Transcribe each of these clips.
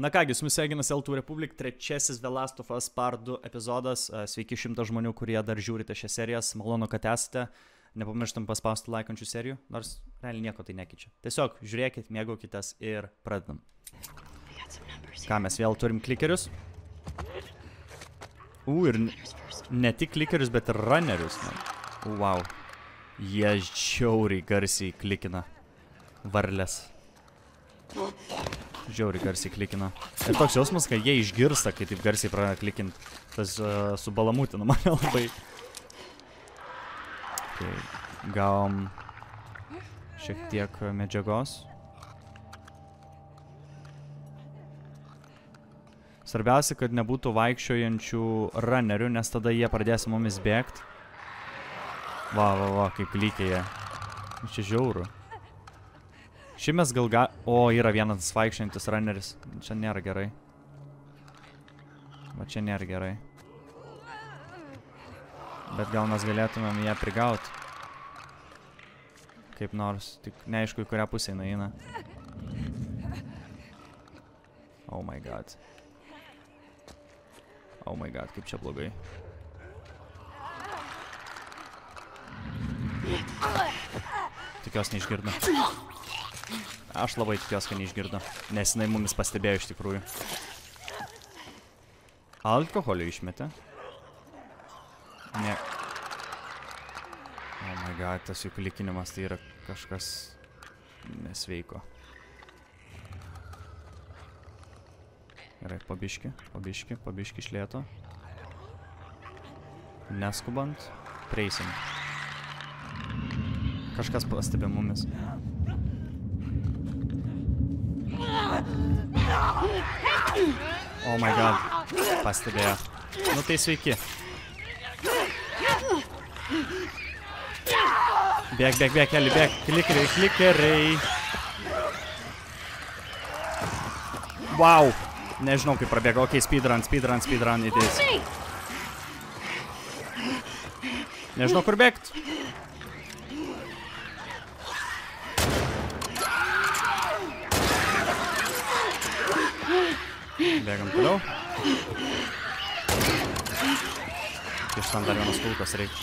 Na kągi, su jumis sveikinas L2 Republic, trečiasis The Last of Us Part 2 epizodas. E, Sveiki šimtas žmonių, kurie dar žiūrite šią seriją, malonu, kad esate. Nepamirštam paspausti laikančių serijų, nors realiai nieko tai nekeičia. Tiesiog žiūrėkit, mėgaukitės ir pradedam. Ką mes vėl turim klikerius? U, ir ne tik klikerius, bet ir runnerius. Na. Wow. Jie žiauriai garsiai klikina. Varlės. Žiauriai garsiai klikina. Ir toks jausmas, kad jie išgirsta, kai taip garsiai pradeda klikint. Tas uh, subalamutina mane labai. Tai gavom šiek tiek medžiagos. Svarbiausia, kad nebūtų vaikščiojančių runnerių, nes tada jie pradės mumis bėgti. Va, va, va, kaip lygiai jie. Čia žiauru. Šį mes gal ga... O, yra vienas vaikščiantis runneris. Čia nėra gerai. Va čia nėra gerai. Bet gal mes galėtumėm ją prigauti. Kaip nors. Tik neaišku, į kurią pusę jinai eina. Oh my god. Oh my god, kaip čia blogai. Tikiuosi neišgirdo. Aš labai tikiuosi, kad neišgirdo. Nes jinai mumis pastebėjo iš tikrųjų. Alkoholio išmetė. Ne. Oh my god, tas jų klikinimas tai yra kažkas nesveiko. Gerai, pabiški, pabiški, pabiški iš lėto. Neskubant, prieisim. Kažkas pastebė mumis. Oh my god, pastebėjo. Nu tai sveiki. Bėg, bėg, bėg, keli, bėg. Klikeriai, klikeriai. Wow. Nežinau, kaip prabėgo. Ok, speedrun, speedrun, speedrun, is. Nežinau, kur bėgt. Bėgam toliau. Iš ten dar vienas kulkas reikia.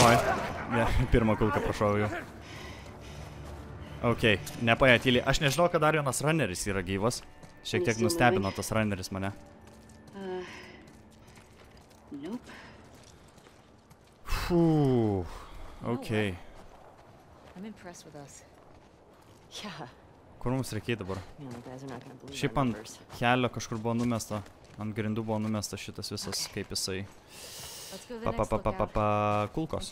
Oi, ne, pirmą kulką prašau jau. Ok, nepaėjo tyliai. Aš nežinau, kad dar vienas runneris yra gyvas. Šiek tiek nustebino tas runneris mane. Uh. Fū, ok. I'm impressed with us. Yeah, Kur mums reikia dabar? Šiaip ant kelio kažkur buvo numesta. Ant grindų buvo numesta šitas visas, kaip jisai. Pa, pa, pa, pa, pa, pa, kulkos.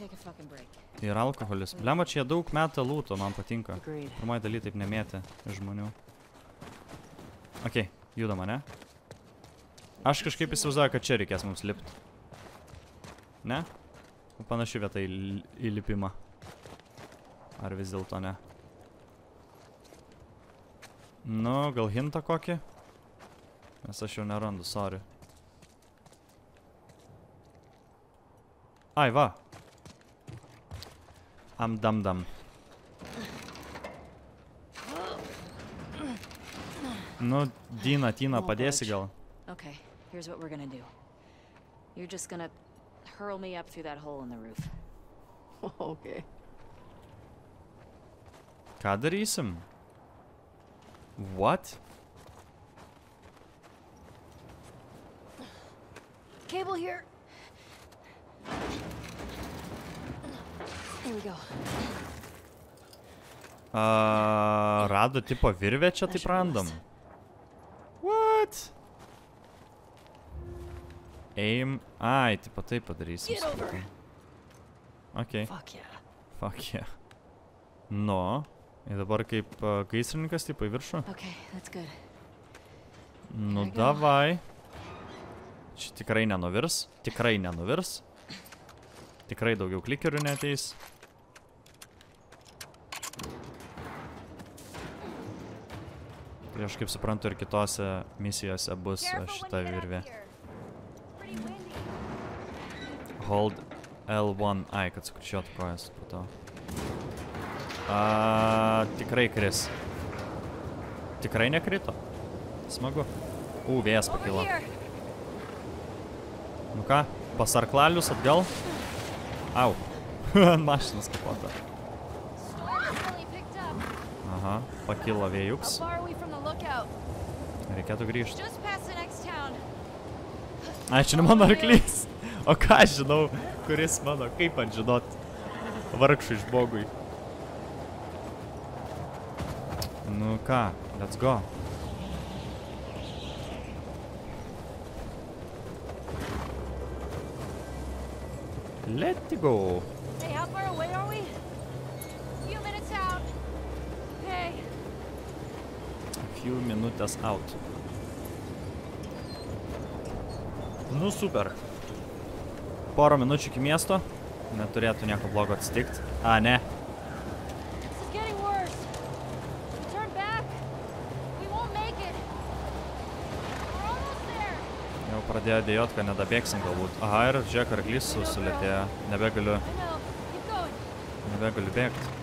Ir alkoholis. Blema, čia daug metą lūto, man patinka. Pirmoji daly taip nemėtė iš žmonių. Ok, judama, ne? Aš kažkaip įsivaizduoju, kad čia reikės mums lipti. Ne? Panaši vieta į l- įlipimą. Ar vis dėlto ne? Nu, gal hintą kokį? Nes aš jau nerandu, sorry. Ai, va. Am dam dam. Nu, Dina, Tina, padėsi gal? Okay, here's what we're gonna do. You're just gonna hurl me up through that hole in the roof. Okay. Ką darysim? What? Cable here. There we go. Uh, rado tipo virvę čia taip randam. What? Aim. Ai, tipo taip padarysim. Get over. supratau. Ok, Fuck yeah. fuck yeah. Nu, ir dabar kaip uh, gaisrininkas tipo į viršų. Okay, that's good. Nu, davai. Čia tikrai nenuvirs. Tikrai nenuvirs. Tikrai daugiau klikerių neteis. Tai aš kaip suprantu ir kitose misijose bus šita virvė. Hold L1, ai, kad sukričiuotų kojas, supratau. A, tikrai kris. Tikrai nekrito. Smagu. U, vėjas pakilo. Nu ką, pasarklalius atgal? Au. Ant mašinos kapota. Aha, pakilo vėjuks. Reikėtų grįžti. Ai, čia ne mano arklys. O ką aš žinau, kuris mano, kaip man žinot. Vargšui žmogui. Nu ką, let's go. Let's go. Hey, how far away are we? Few minutes out. Hey, Few minutes out. Nu super. Porą minučių iki miesto. Neturėtų nieko blogo atsitikti. A, ne. Pradėjo dėjot, kad nedabėgsim galbūt. Aha, ir žiūrėk, arklys su- sulėtėjo. Nebegaliu, nebegaliu bėgti.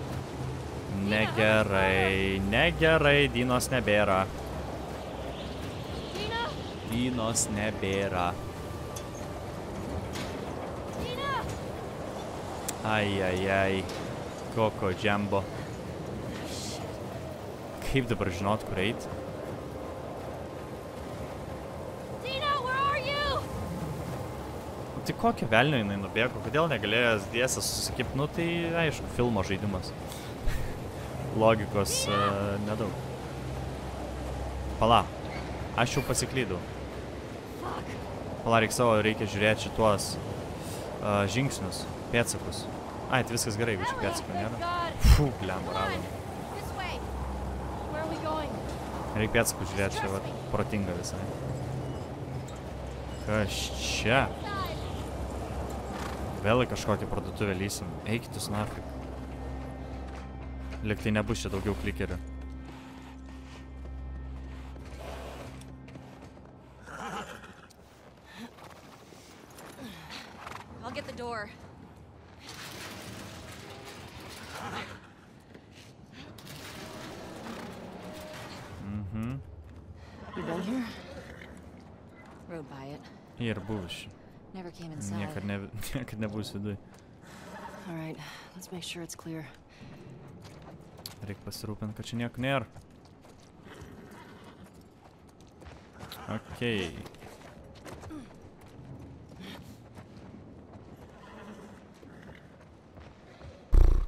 Negerai, negerai, Dinos nebėra. Dinos nebėra. Ai, ai, ai. Koko džembo. Kaip dabar žinot, kur eit? Tina, where are you? Tai kokią velnio jinai nubėgo, kodėl negalėjęs dėsę susikip, nu tai aišku, filmo žaidimas. Logikos uh, nedaug. Pala, aš jau pasiklydau. Pala, reikia savo, reikia žiūrėti šituos uh, žingsnius, pėtsakus. Ai, tai viskas gerai, jeigu čia pėtsakų nėra. Fū, on. radom. Reikia pėtsakų žiūrėti, čia va, protinga visai. Kas čia? Vėl į kažkokią parduotuvę lysim. Eikit jūs nafik. Liktai nebus čia daugiau klikerių. Niekad nebus viduj. All right, let's make sure it's clear. Reikia pasirūpinti, kad čia nieko nėra. Okei.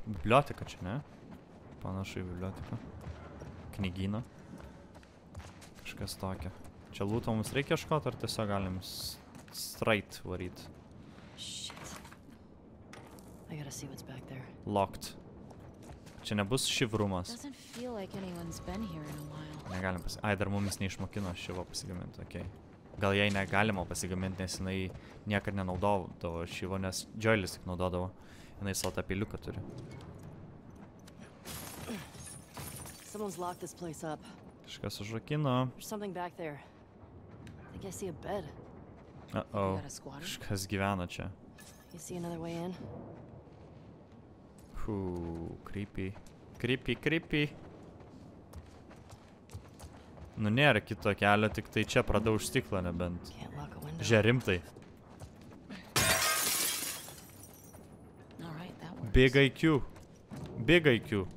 Biblioteka čia, ne? Panašu į biblioteką. Knygyną. Kažkas tokio. Čia lūto mums reikia ieškoti, ar tiesiog galim straight varyt? Shit. I gotta see what's back there. Locked. Čia nebus šivrumas. Doesn't feel like anyone's been here in a while. Negalim pasi... Ai, dar mumis neišmokino šivo pasigaminti, okei. Okay. Gal jai negalima pasigaminti, nes jinai niekad nenaudodavo šivo, nes Joelis tik naudodavo. Jinai savo tą piliuką turi. Someone's locked this place up. Kažkas užrakino. There's something back there. I think I see a bed. Uh oh. got a squatter? Kažkas gyvena čia. You see another way in? Fuu, creepy. Creepy, creepy. Nu nėra kito kelio, tik tai čia pradau už stiklą nebent. Žerimtai. Big IQ. Big IQ.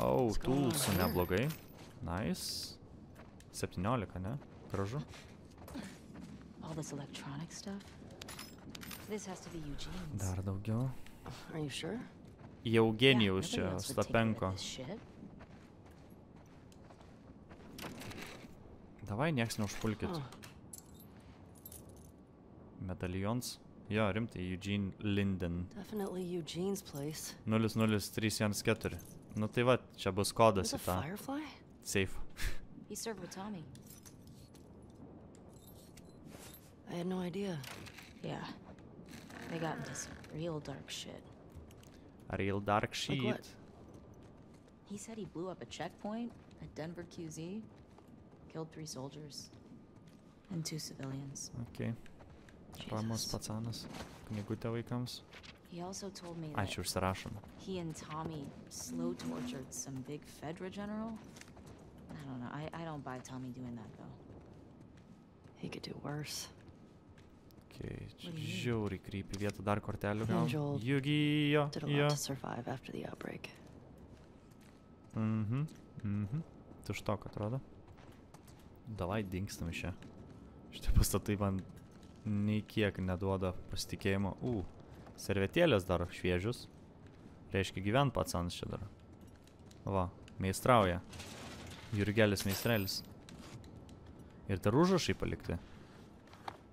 Oh, going on tulsų neblogai. Nice. 17, ne? Gražu. All this electronic stuff. This has to be Eugene's. Dar daugiau. Are you sure? Yeah, Eugenijaus nobody čia, Stapenko. Davai, nieks neužpulkit. Huh. Medaljons. Jo, rimtai, Eugene Linden. Definitely Eugene's place. 00314. Nu tai va, čia bus kodas į a tą firefly? safe. He served with Tommy. I had no idea. Yeah. They got into some real dark shit. A Real dark shit. what? He said he blew up a checkpoint at Denver QZ, killed three soldiers. and two civilians. Ok. Ramos Jesus. pacanas. Knygutė vaikams. He also told me that Ačiū užsirašom. he and Tommy slow tortured some big Fedra general. I don't know. I, I don't buy Tommy doing that though. He could do worse. Ok, čia žiauriai krypi vietą dar kortelių gal. Lot Jo. outbreak. Mhm. Mhm. Tuštok atrodo. Davai dingstam iš čia. Šitie pastatai man nei kiek neduoda pasitikėjimo. U, servetėlės dar šviežius. Reiškia gyvent pats ant čia dar. Va, meistrauja. Jurgelis meistrelis. Ir dar užrašai palikti.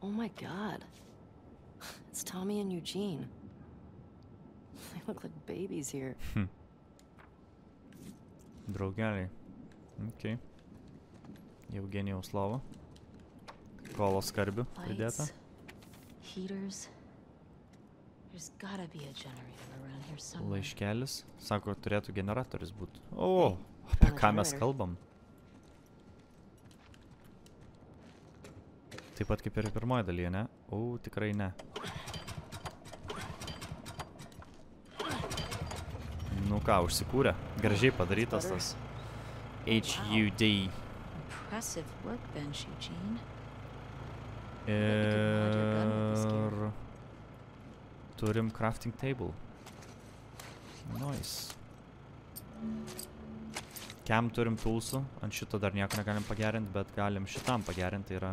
Oh my god. It's Tommy and Eugene. They look like babies here. Draugeliai. Ok. Eugenijaus lova. Kolo skarbių pridėta. Heaters. There's gotta be a generator around here somewhere. Laiškelis. Sako, turėtų generatorius būti. O, Hey, apie ką mes kalbam? Taip pat kaip ir pirmoji dalyje, ne? O, tikrai ne. Nu ką, užsikūrė. Gražiai padarytas tas. HUD. Ir turim crafting table. Nice. Kem turim tulsų, ant šito dar nieko negalim pagerinti, bet galim šitam pagerinti, tai yra...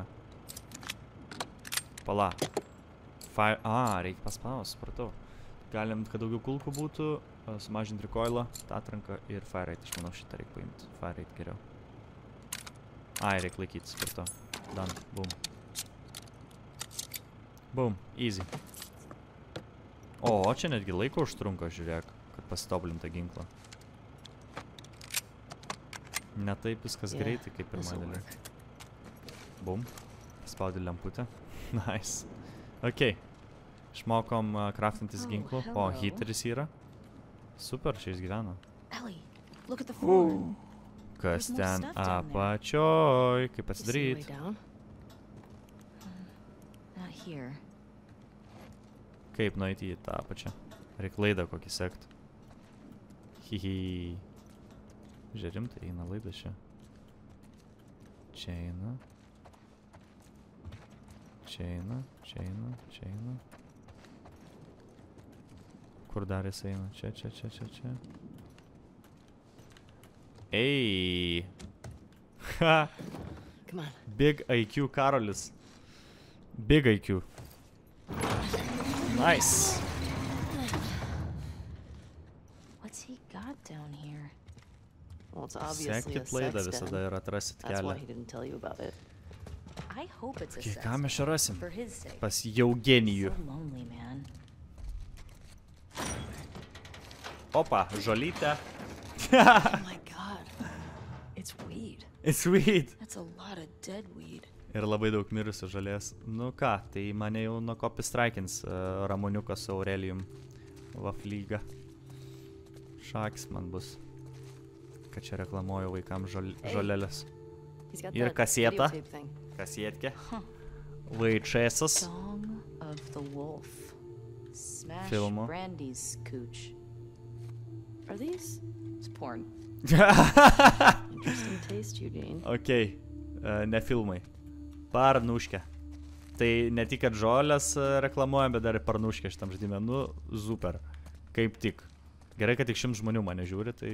Pala. Fire... A, reikia paspaus, supratau. Galim, kad daugiau kulkų būtų, sumažinti recoilą, tą atranką ir fire rate, aš manau šitą reikia paimti. Fire rate geriau. Ai, reikia laikyti, supratau. Done, boom. Boom, easy. O, čia netgi laiko užtrunka, žiūrėk, kad pasitobulintą ginklą. Ne taip viskas Yeah, greitai, kaip work. Bum. Spaudi lemputę. nice. Ok. Išmokom uh, craftintis Oh, ginklų. O, heateris yra. Super, čia jis gyvena. Ellie, look at the floor. Kas ten apačioj? Kaip? Not here. Kaip nueiti į tą apačią? Reik laidą kokį sekt. Hihi. Žiūrė rimtai eina laidas čia. Čia eina. Čia eina, čia eina, čia eina. Kur dar jis eina? Čia, čia, čia, čia, čia. Ei. Ha. Come on. Big IQ Karolis. Big IQ. Nice. What's he got down here? Well, it's obviously a Sekit laidą sex visada den. ir atrasit That's why kelią. he didn't tell you about it. Okay, ką mes čia rasim? for his sake. Pas Eugenijų. So lonely, man. Opa, žolytė. oh my god. It's weed. Sweet. That's a lot of dead weed. Ir labai daug mirusių žalės. Nu ką, tai mane jau nuo kopi straikins uh, Ramoniukas su Aurelijum. Vaflyga. Šakis man bus. Kad čia reklamuoju vaikams žol žolelės. Ir that Huh. VHS. Song of the Wolf. Smash Filmo. Brandy's cooch. Are these? It's porn. Interesting taste, Eugene. ok, uh, ne filmai. Parnuškė. Tai ne tik, kad žolės uh, reklamuojam, bet dar ir parnuškė šitam žaidime. Nu, super. Kaip tik. Gerai, kad tik šimtas žmonių mane žiūri, tai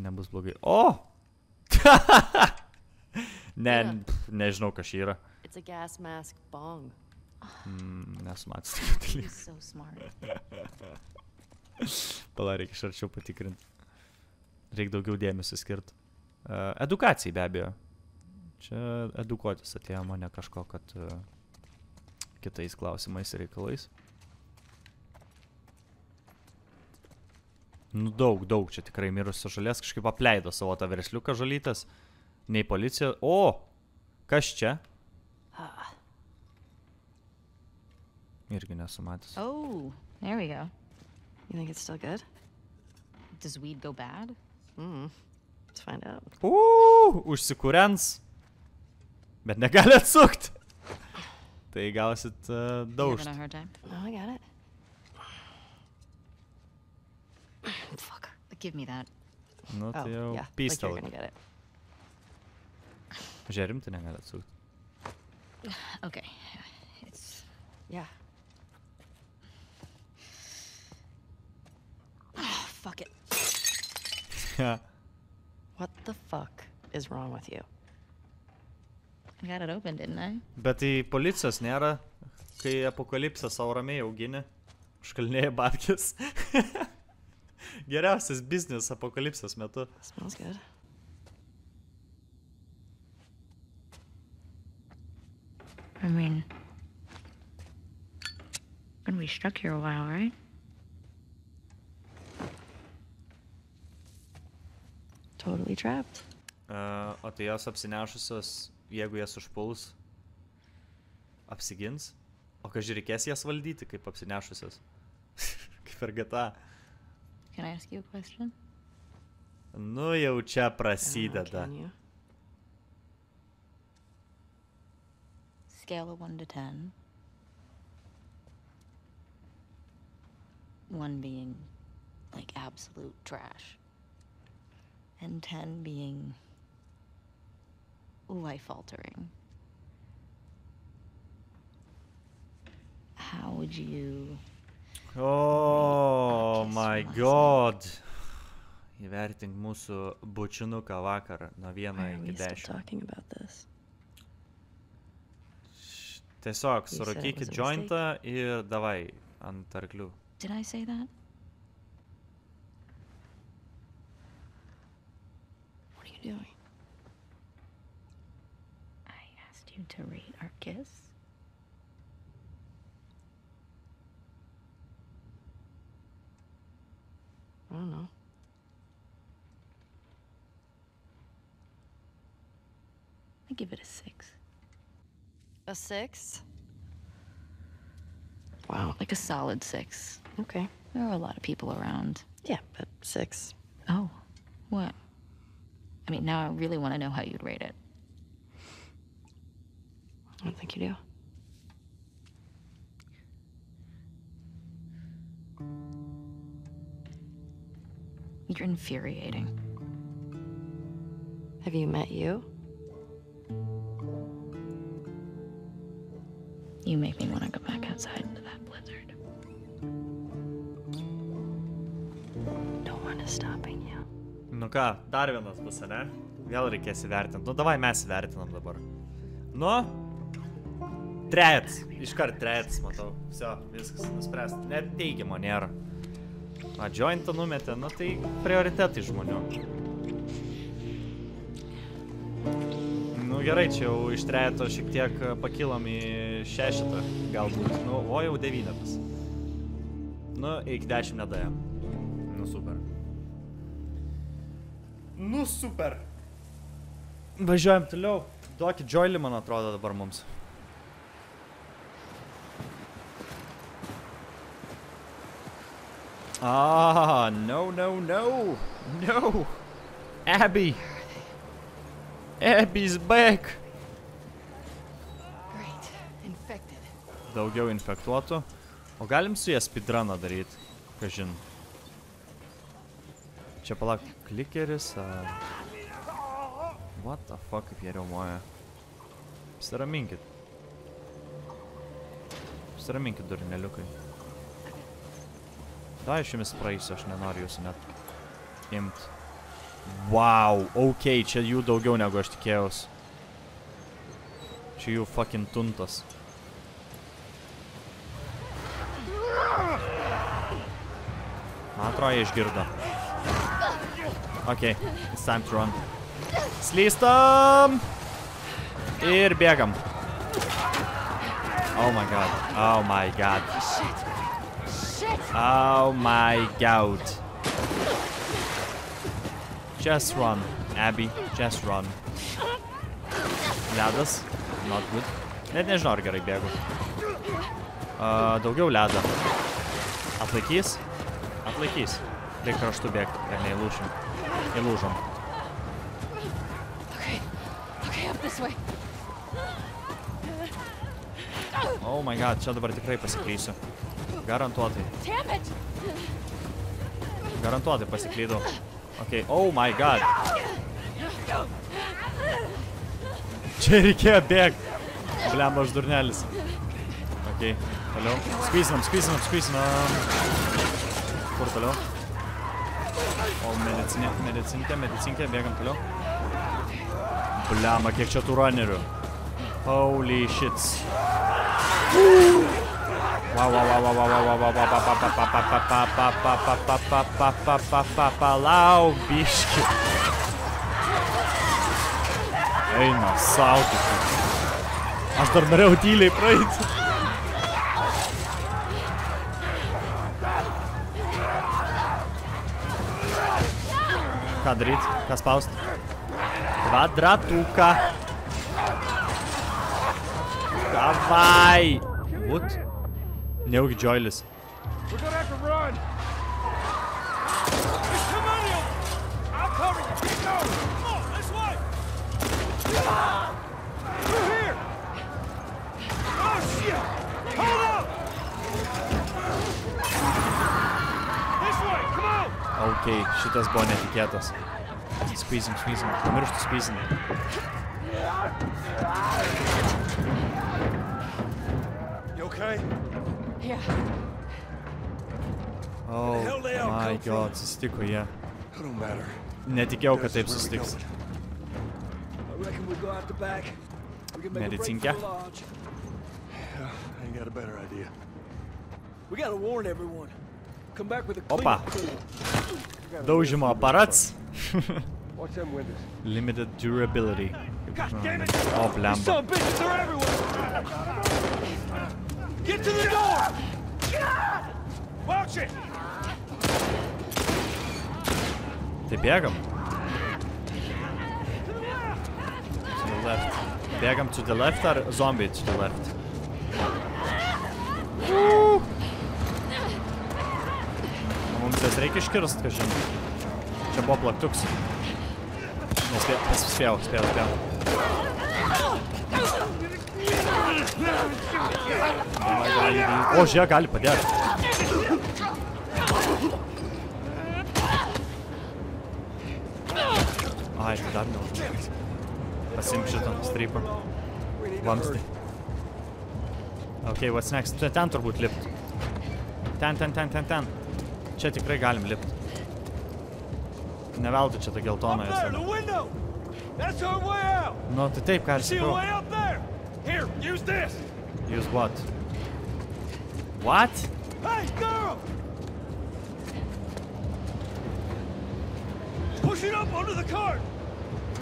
nebus blogai. O! ne, Yeah. nežinau, kas čia yra. It's a gas mask bong. Mm, nesu matęs tokių dalykų. Pala, reikia iš arčiau patikrinti. Reikia daugiau dėmesio skirti. Uh, edukacijai be abejo. Čia edukuotis atėjo mane kažko, kad uh, kitais klausimais ir reikalais. Nu daug, daug čia tikrai mirusio žalės kažkaip apleido savo tą versliuką žalytas. Nei policija. O! Kas čia? Irgi nesu matęs. Oh, there we go. you think it's still good? Does weed go bad? Hmm. Let's find out. Uuu, užsikūrens. Bet negali atsukti. Tai gausit uh, daužt. having a hard time? No, I got it. Fuck. Give me that. Nu, Oh, tai jau yeah. Like pystel. you're gonna get it. Žiūrim, tai negali atsukti. Okay. It's. Yeah. Oh, fuck it. What the fuck is wrong with you? I got it open, didn't I? Bet tai policijos nėra, kai apokalipsą savo ramiai augini, užkalnėja babkis. Geriausias biznis apokalipsės metu. Smells good. I mean. Gonna be stuck here a while, right? Totally trapped. Uh, o tai jos apsinešusios, jeigu jas užpuls, apsigins. O kažkai reikės jas valdyti kaip apsinešusios. kaip per GTA. Can I ask you a question? Nu jau čia know, prasideda. you? Scale of 1 to 10. 1 being like absolute trash. And 10 being life altering. How would you. Oh my god. Įvertink mūsų bučinuką vakarą nuo 1 Why are iki we still 10. talking about this? Tiesiog You said it surūkykit was a jointą ir davai ant arklių. Did I say that? What are you doing? I asked you to rate our kiss. I don't know. I give it a 6. A six? Wow. Like a solid 6. Okay. There are a lot of people around. Yeah, but six. Oh, what? I mean, now I really want to know how you'd rate it. I don't think you do. You're infuriating. Have you met you? You make me want to go back outside into that blizzard. Nu ką, dar vienas bus, ne? Vėl reikės įvertinti. Nu davai mes įvertinam dabar. Nu. Trejas. Iškart trejas, matau. Visio, viskas nuspręsta. Net teigiamo nėra. A, jointą numetė, nu tai prioritetai žmonių. Nu gerai, čia jau iš trejato šiek tiek pakilom į šešitą, galbūt. Nu, o jau devynetas. Nu, iki dešimt nedavėm. Nu, super. Nu, super. Važiuojam toliau. Duokit Joilį, man atrodo, dabar mums. Ah, no, no, no. No. Abby. Abby's back. Great. Infected. Daugiau infektuotų. O galim su jie speedruną daryti, kažin. Čia palauk, klikeris ar... What the fuck, kaip jie riaumoja. Apsiraminkit. Apsiraminkit, durneliukai. Da, aš jumis praeisiu, aš nenoriu jūsų net imt. Wow, ok, čia jų daugiau negu aš tikėjausi. Čia jų fucking tuntas. Man atrodo, jie išgirdo. Ok, it's time to run. Slystam! Ir bėgam. Oh my god. Oh my god. Oh my god. Just run, Abby. Just run. Ledas. Not good. Net nežinau, ar gerai bėgu. Uh, daugiau ledo. Atlaikys? Atlaikys. Reik kraštų bėgti, kad neįlūšim. Įlūžom. Okay. Okay, up this way. Oh my god, čia dabar tikrai pasiklysiu. Garantuotai. Garantuotai pasiklydau. Ok, oh my god. Čia reikėjo bėgti. Blemba ždurnelis. Ok, toliau. Skvysinam, skvysinam, skvysinam. Kur toliau? O medicinė, medicinkė, medicinkė, bėgam toliau. Bliama, kiek čia tų runnerių. Holy shits. Palau, biški. Eina, saukit. Aš dar norėjau tyliai praeiti. kā drīt, kā spaust. Kvadratūkā. vai, What? Neilgi Joyless. Hold on! Ok, šitas buvo netikėtas. Squeezing, squeezing. Pamirštų squeezing. You okay? Yeah. Oh my god, susitiko jie. Yeah. Netikėjau, kad taip susitiks. Medicinkė. Yeah, I got a better idea. We gotta warn everyone. Opa! my aparați? Limited durability. God damn it! Oh, everywhere. Get to the door! Watch it! The bergam. To the left. Bergam to the left or zombie to the left? Reikia iškirst, ką žinai. Čia buvo plaktuks. Nespėjau, spėjau, spėjau, spėjau. O, žiūrėk, gali padėti. Ai, tai dar neužmėgęs. Pasimk šitą strypą. Vamstį. Ok, what's next? Ten turbūt lipt. Ten, ten, ten, ten, ten. Čia tikrai galim lipt. Neveltui čia ta geltona Up there, jos. the window! That's our way out! Nu, tai taip, ką ir See a sakau. use what? What? Hey, girl! Push it up under the cart!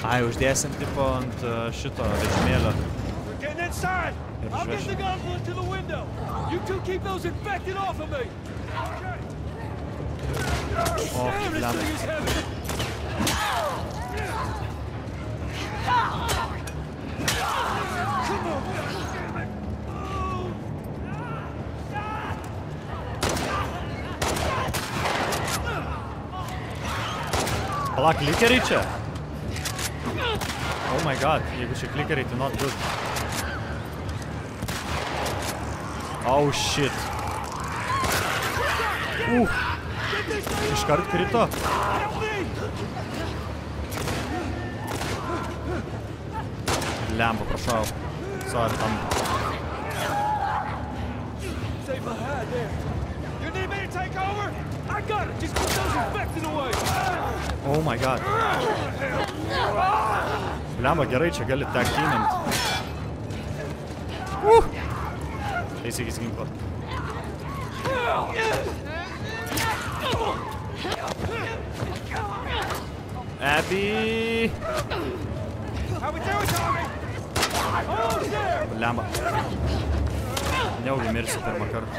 Ai, uždėsim tipo ant uh, šito vežimėlio. We're getting inside! I'll get the gunflint to the window! You two keep those infected off of me! Och, lammet. Ala klikeriće! Oh my god, you should clicker it. not good. Oh shit. Uh. Iškart krito. Lemba, prašau. Sorry, tam. Oh my god. Lemba, gerai, čia gali taktinint. Uh! Eisykis ginklą. Yeah. Abby! Lemba. Neugi mirsiu pirmą kartą.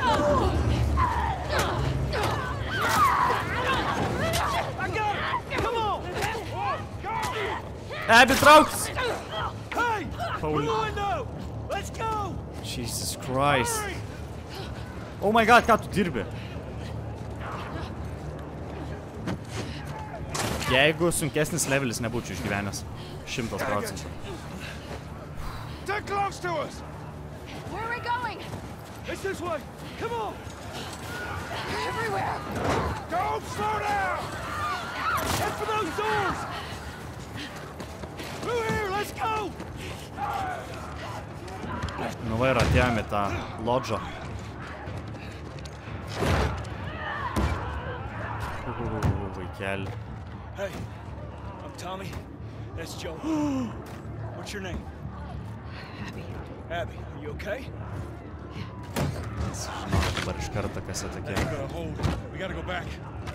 Abby trauks! Holy. Jesus Christ. Oh my god, ką tu dirbi? Jeigu sunkesnis levelis nebūčiau išgyvenęs. Šimtas procentų. They're close to us! Where are we going? It's this way. Come on. They're everywhere. Don't slow down! Head for those doors. Through here. Let's go. Nu va ir atėjome tą lodžą. Vaikeli. Hey, I'm Tommy. That's Joe. What's your name? Abby. Abby. Are you okay? Žinau dabar iš karto, kas jie tokie. Gotta hold. We gotta go back.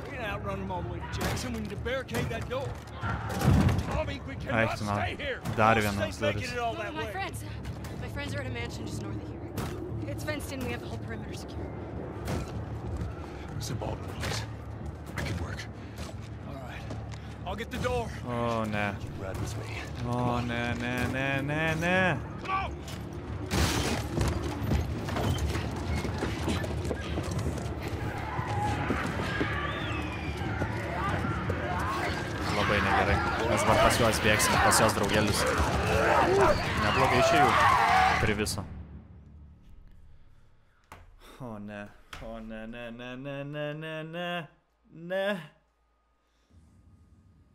We can outrun them all the way to Jackson. We need to barricade that door. Tommy, we cannot Eik tu man. stay here. Dar Don't vienas stay making it all that my way. friends. My friends are at a mansion just north of here. It's fenced in. We have the whole perimeter secure. It's the Baldwin place. I'll get the door. O ne. Ride with me. O ne, ne, ne, ne, ne. Come on! Labai negerai. Mes dabar pas juos bėgsime, pas jos draugelius. Neblogai jų. Priviso. O ne. O ne, ne, ne, ne, ne, ne, ne. Ne.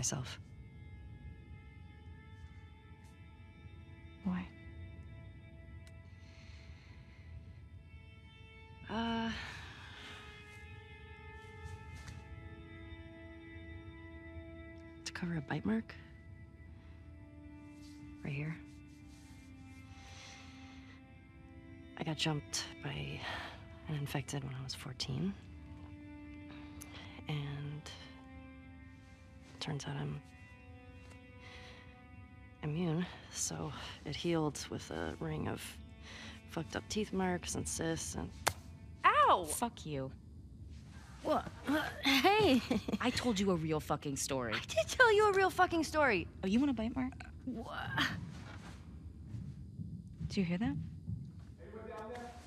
myself. Why? Uh. To cover a bite mark. Right here. I got jumped by an infected when I was 14. Turns out I'm immune, so it healed with a ring of fucked up teeth marks and cysts and Ow! Fuck you. What? Hey! I told you a real fucking story. I did tell you a real fucking story. Oh, you want a bite mark? What? Do you hear that?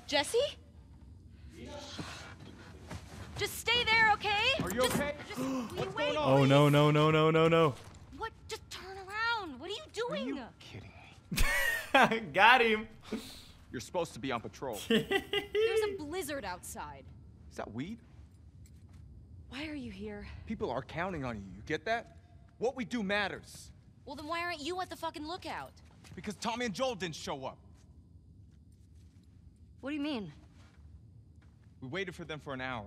Jesse? Just stay there, okay? Are you Just- okay? Just, will you wait? Oh no, no, no, no, no, no. What? Just turn around. What are you doing? You Kidding me. Got him. You're supposed to be on patrol. There's a blizzard outside. Is that weed? Why are you here? People are counting on you. You get that? What we do matters. Well, then why aren't you at the fucking lookout? Because Tommy and Joel didn't show up. What do you mean? We waited for them for an hour.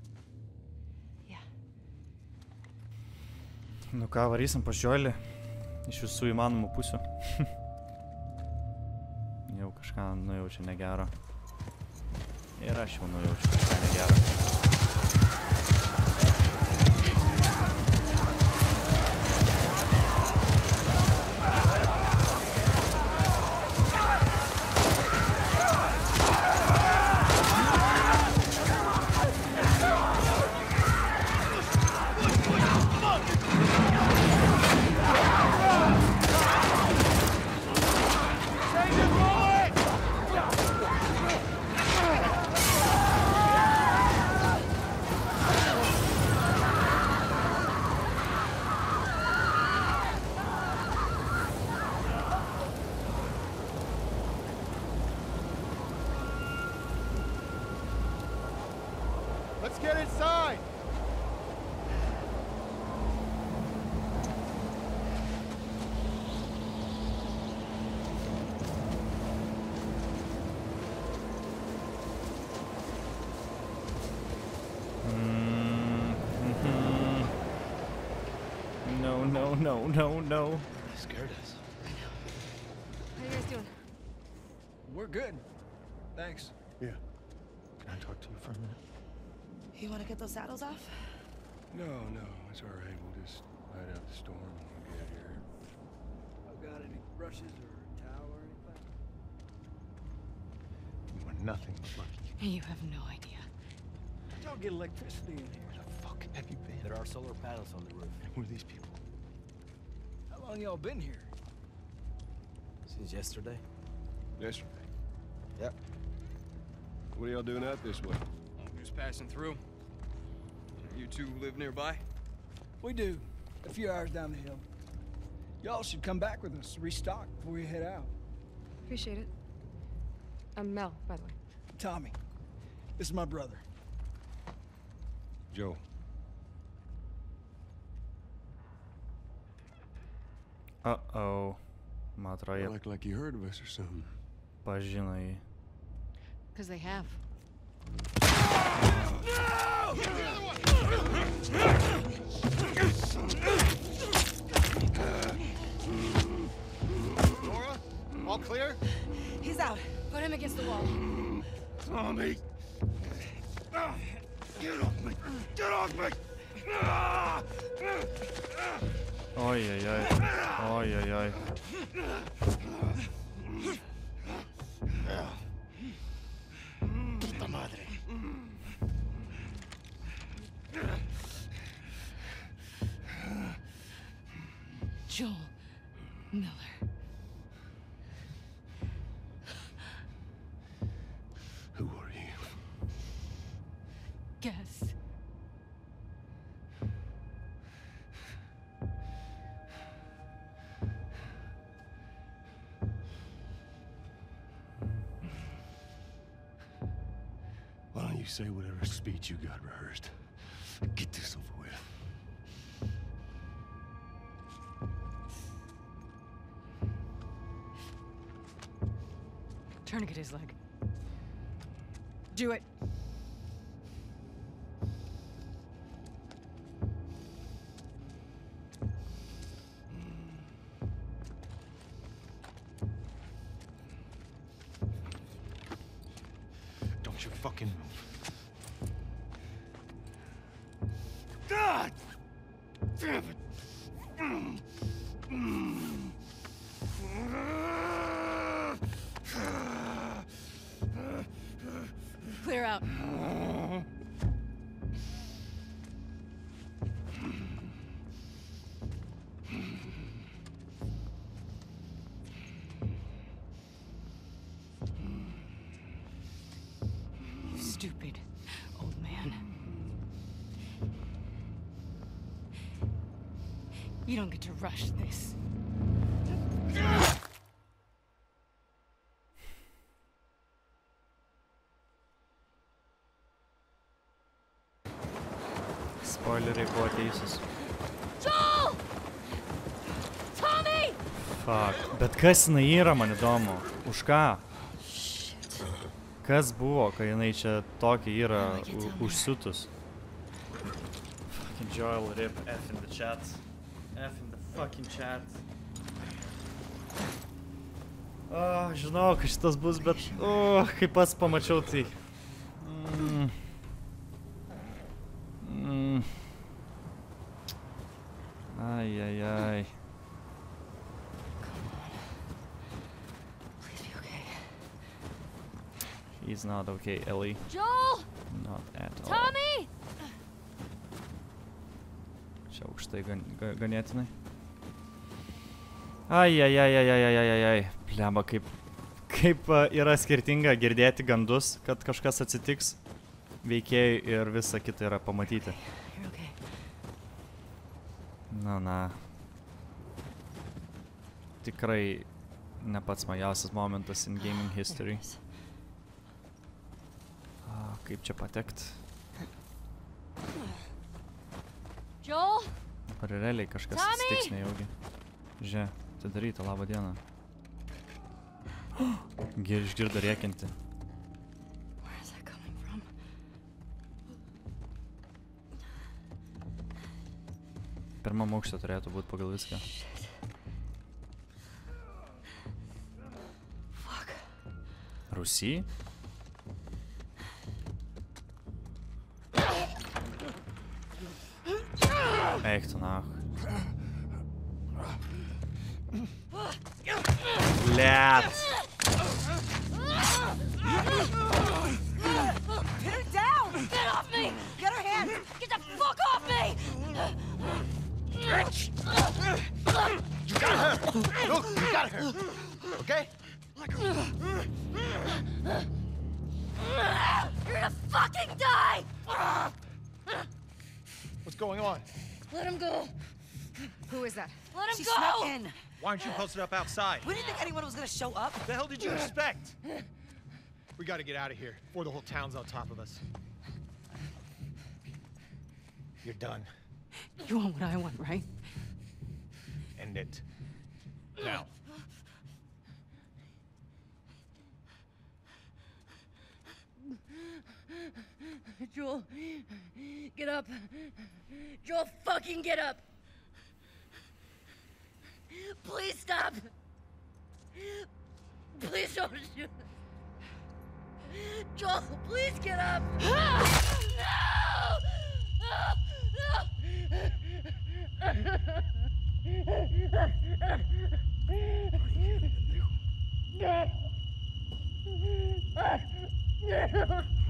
Nu ką, varysim pas Žiolį. Iš visų įmanomų pusių. jau kažką nujaučia negero. Ir aš jau nujaučiu kažką negero. No, no, no. Scared us. How you guys doing? We're good. Thanks. Yeah. Can I talk to you for a minute? You want to get those saddles off? No, no, it's all right. We'll just ride out the storm when we get here. I've got any brushes or towel or anything? You want nothing but lucky. You have no idea. I Don't get electricity in here. Where the fuck have you been? There are solar panels on the roof. And Who are these people? How long y'all been here? Since yesterday? Yesterday. Yep. What are y'all doing out this way? Just passing through. You two live nearby? We do. A few hours down the hill. Y'all should come back with us, restock before you head out. Appreciate it. I'm Mel, by the way. Tommy, this is my brother. Joe. Uh-oh. Man atrodo, You look like you heard of us or something. pažino jį. Because they have. Laura? All clear? He's out. Put him against the wall. Tommy! Get off me! Get off me! Ah! Oi, oi, oi. Oi, oi, oi. Puta madre. Joel Miller. Speech you got rehearsed? Get this over with. Tourniquet his leg. Do it. Stupid old man. You don't get to rush this. Spoileriai buvo teisūs. Joel! Tommy! Fuck. Bet kas jinai yra, man įdomu. Už ką? Kas buvo, kai jinai čia tokia yra užsiutus? Fucking Joel, rip F in the chat. F in the fucking chat. O, žinau, kad šitas bus, bet... O, kai pats pamačiau, tai... is not okay, Ellie. Joel! Not at all. Tommy! Čia aukštai gan, gan, ganėtinai. Ai, ai, ai, ai, ai, ai, ai, ai. Pleba, kaip, kaip yra skirtinga girdėti gandus, kad kažkas atsitiks veikėjai ir visa kita yra pamatyti. Na, na. Tikrai ne pats mažiausias momentas in gaming history. Yes kaip čia patekt? Joel? Ar realiai kažkas atsitiks nejaugi? Žia, atidaryta, laba diena. Gi išgirdo rėkinti. Pirmam aukšte turėtų būti pagal viską. Fuck. echt nach. Let's. Aren't you posted up outside? We didn't think anyone was gonna show up. What the hell did you expect? We gotta get out of here before the whole town's on top of us. You're done. You want what I want, right? End it. Now. Joel, get up. Joel, fucking get up. Please stop. Please don't shoot. Joel, please get up. No.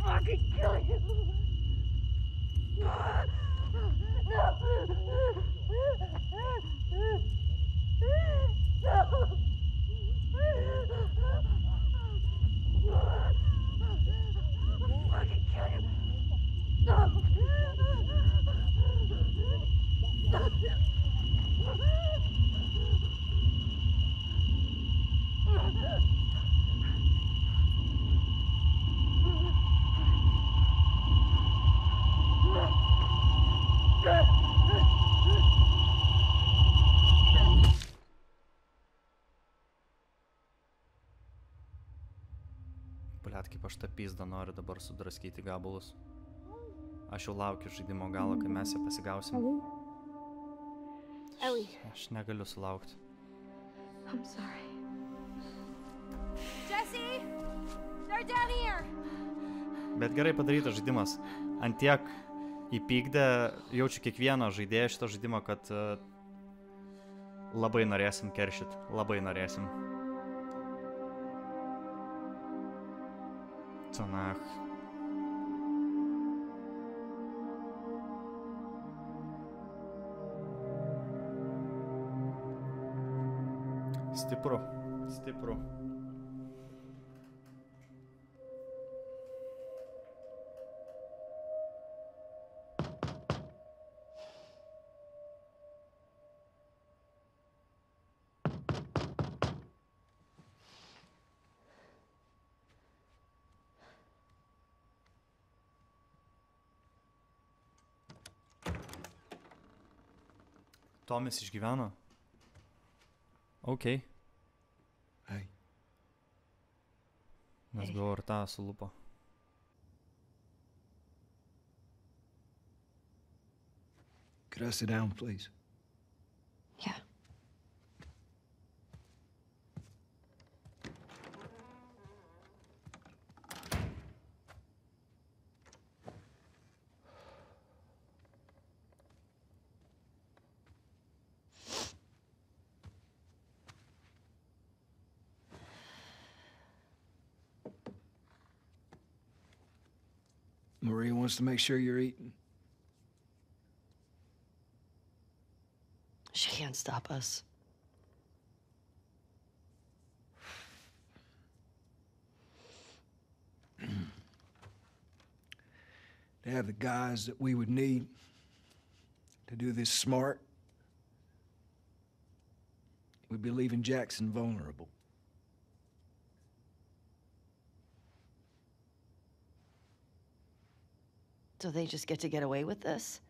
Fucking kill you. Good. Blet, kaip aš tą pizdą noriu dabar sudraskyti gabalus. Aš jau laukiu žaidimo galo, kai mes ją pasigausim. Ellie, Aš negaliu sulaukti. I'm sorry. Jesse, they're down here. Bet gerai padarytas žaidimas. Antiek įpykdė, jaučiu kiekvieno žaidėjo šito žaidimo, kad e, labai norėsim keršyt. Labai norėsim. Cenach. Stipru. Stipru. Tomis išgyveno. Ok. Hey. Nes galvoju, ar tą sulupo. Could I sit down, please? Yeah. Maria wants to make sure you're eating. She can't stop us. To have the guys that we would need to do this smart, we'd be leaving Jackson vulnerable. So they just get to get away with this?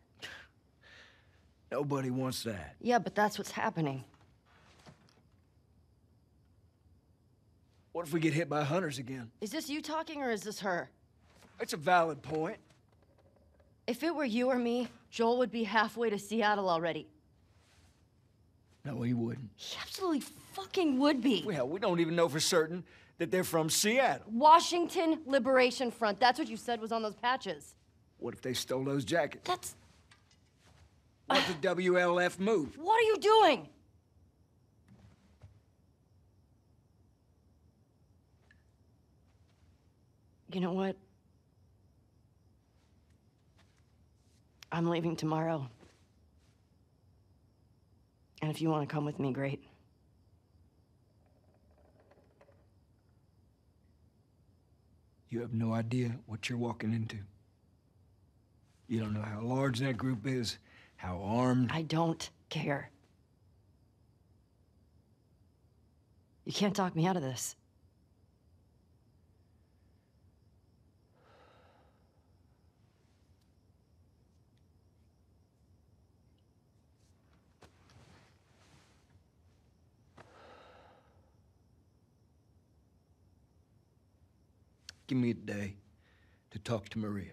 Nobody wants that. Yeah, but that's what's happening. What if we get hit by hunters again? Is this you talking or is this her? It's a valid point. If it were you or me, Joel would be halfway to Seattle already. No, he wouldn't. He absolutely fucking would be. Well, we don't even know for certain that they're from Seattle. Washington Liberation Front. That's what you said was on those patches. What if they stole those jackets? That's. What the WLF move? What are you doing? You know what? I'm leaving tomorrow. And if you want to come with me, great. You have no idea what you're walking into. You don't know how large that group is, how armed. I don't care. You can't talk me out of this. Give me a day to talk to Maria.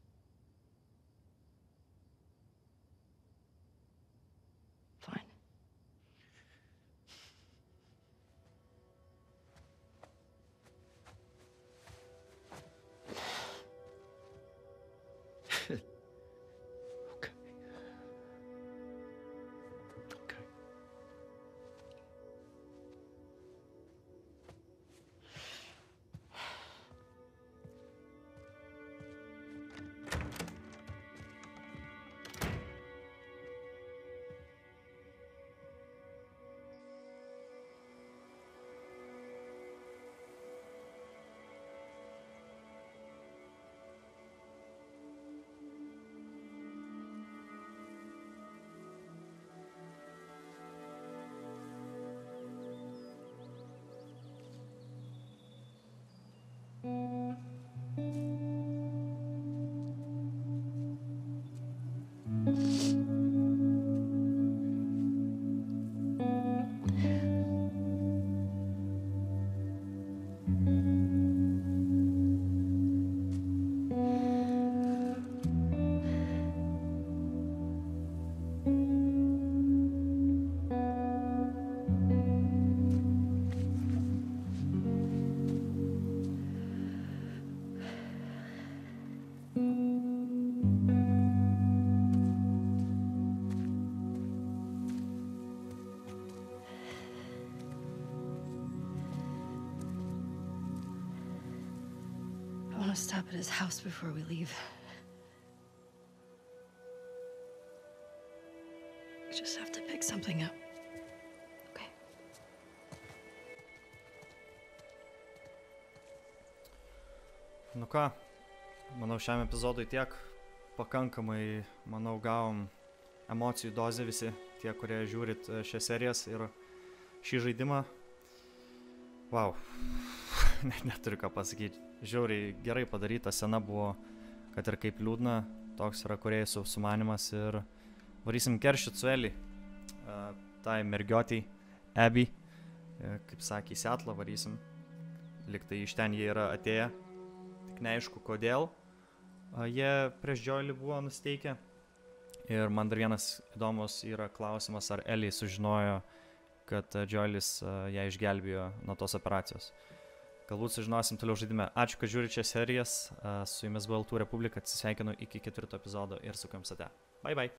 At his house before we leave. We just have to pick something up. Okay. Nu ką, manau šiam epizodui tiek. Pakankamai, manau, gavom emocijų dozę visi tie, kurie žiūrit e, šias serijas ir šį žaidimą. Wow. Net neturiu ką pasakyti. Žiauriai gerai padaryta scena buvo, kad ir kaip liūdna, toks yra kuriejų su, sumanimas ir varysim keršit su Eli. Uh, tai mergiotiai, Ebi, uh, kaip sakė, į Seatlą varysim. Liktai iš ten jie yra atėję, tik neaišku kodėl. Uh, jie prieš Joelį buvo nusteikę. Ir man dar vienas įdomus yra klausimas, ar Eli sužinojo, kad uh, uh, ją išgelbėjo nuo tos operacijos. Galbūt sužinosim toliau žaidime. Ačiū, kad žiūrite šias serijas. Uh, Su jumis buvo Altų Republika. Atsisveikinu iki ketvirto epizodo ir su jums ate. Bye bye.